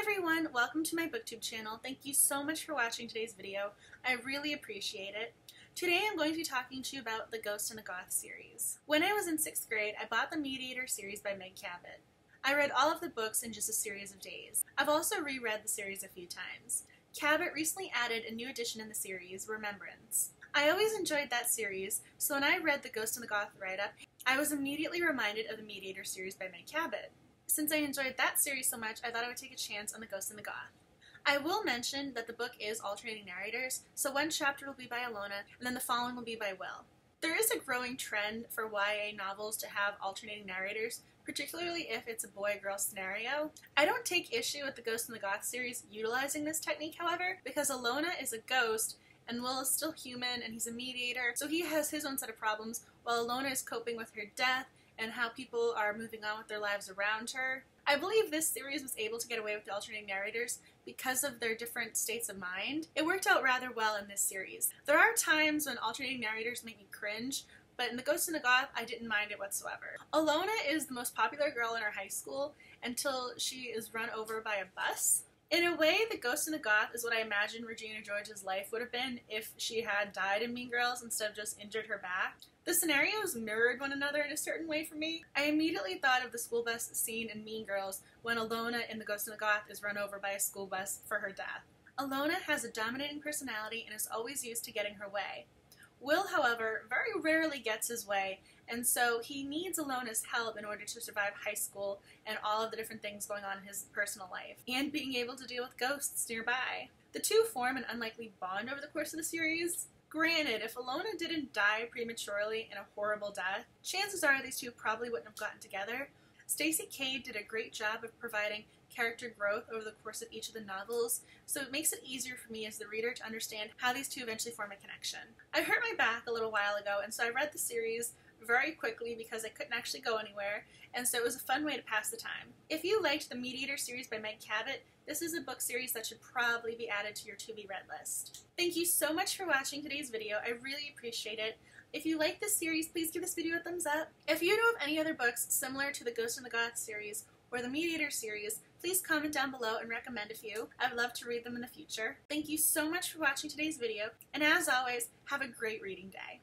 everyone, welcome to my booktube channel. Thank you so much for watching today's video. I really appreciate it. Today I'm going to be talking to you about the Ghost and the Goth series. When I was in 6th grade, I bought the Mediator series by Meg Cabot. I read all of the books in just a series of days. I've also reread the series a few times. Cabot recently added a new edition in the series, Remembrance. I always enjoyed that series, so when I read the Ghost and the Goth write-up, I was immediately reminded of the Mediator series by Meg Cabot. Since I enjoyed that series so much, I thought I would take a chance on The Ghost and the Goth. I will mention that the book is alternating narrators, so one chapter will be by Alona, and then the following will be by Will. There is a growing trend for YA novels to have alternating narrators, particularly if it's a boy-girl scenario. I don't take issue with the Ghost and the Goth series utilizing this technique, however, because Alona is a ghost and Will is still human and he's a mediator, so he has his own set of problems, while Alona is coping with her death and how people are moving on with their lives around her. I believe this series was able to get away with the alternating narrators because of their different states of mind. It worked out rather well in this series. There are times when alternating narrators make me cringe, but in The Ghost and the Goth, I didn't mind it whatsoever. Alona is the most popular girl in her high school until she is run over by a bus. In a way, The Ghost and the Goth is what I imagine Regina George's life would have been if she had died in Mean Girls instead of just injured her back. The scenarios mirrored one another in a certain way for me. I immediately thought of the school bus scene in Mean Girls when Alona in The Ghost and the Goth is run over by a school bus for her death. Alona has a dominating personality and is always used to getting her way. Will, however, very rarely gets his way, and so he needs Alona's help in order to survive high school and all of the different things going on in his personal life, and being able to deal with ghosts nearby. The two form an unlikely bond over the course of the series. Granted, if Alona didn't die prematurely in a horrible death, chances are these two probably wouldn't have gotten together. Stacey Kade did a great job of providing character growth over the course of each of the novels, so it makes it easier for me as the reader to understand how these two eventually form a connection. I hurt my back a little while ago, and so I read the series very quickly because I couldn't actually go anywhere, and so it was a fun way to pass the time. If you liked the Mediator series by Meg Cabot, this is a book series that should probably be added to your to-be read list. Thank you so much for watching today's video. I really appreciate it. If you like this series, please give this video a thumbs up. If you know of any other books similar to the Ghost and the Goth series or the Mediator series, please comment down below and recommend a few. I'd love to read them in the future. Thank you so much for watching today's video, and as always, have a great reading day.